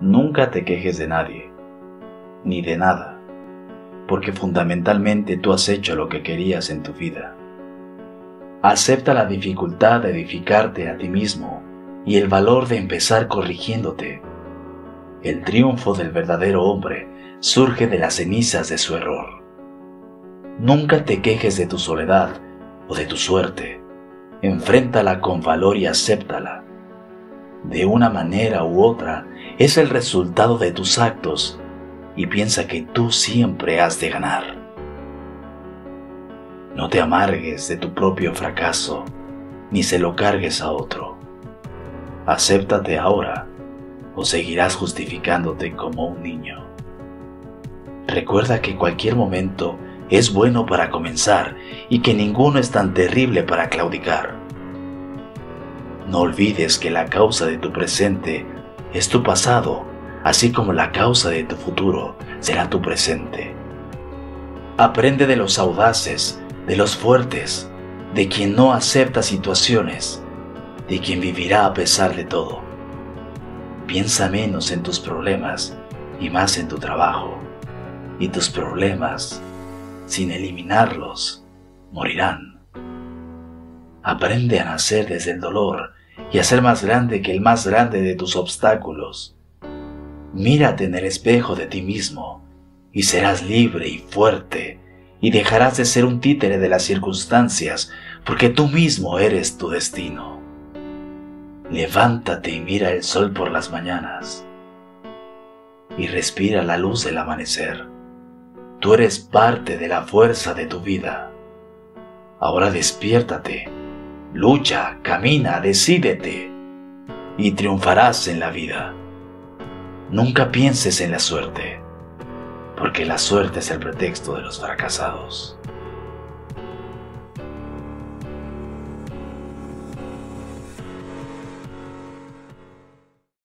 Nunca te quejes de nadie, ni de nada, porque fundamentalmente tú has hecho lo que querías en tu vida. Acepta la dificultad de edificarte a ti mismo y el valor de empezar corrigiéndote. El triunfo del verdadero hombre surge de las cenizas de su error. Nunca te quejes de tu soledad o de tu suerte. Enfréntala con valor y acéptala. De una manera u otra es el resultado de tus actos y piensa que tú siempre has de ganar. No te amargues de tu propio fracaso, ni se lo cargues a otro. Acéptate ahora o seguirás justificándote como un niño. Recuerda que cualquier momento es bueno para comenzar y que ninguno es tan terrible para claudicar. No olvides que la causa de tu presente es tu pasado, así como la causa de tu futuro será tu presente. Aprende de los audaces, de los fuertes, de quien no acepta situaciones, de quien vivirá a pesar de todo. Piensa menos en tus problemas y más en tu trabajo, y tus problemas sin eliminarlos, morirán. Aprende a nacer desde el dolor y a ser más grande que el más grande de tus obstáculos. Mírate en el espejo de ti mismo y serás libre y fuerte y dejarás de ser un títere de las circunstancias porque tú mismo eres tu destino. Levántate y mira el sol por las mañanas y respira la luz del amanecer. Tú eres parte de la fuerza de tu vida. Ahora despiértate, lucha, camina, decídete y triunfarás en la vida. Nunca pienses en la suerte, porque la suerte es el pretexto de los fracasados.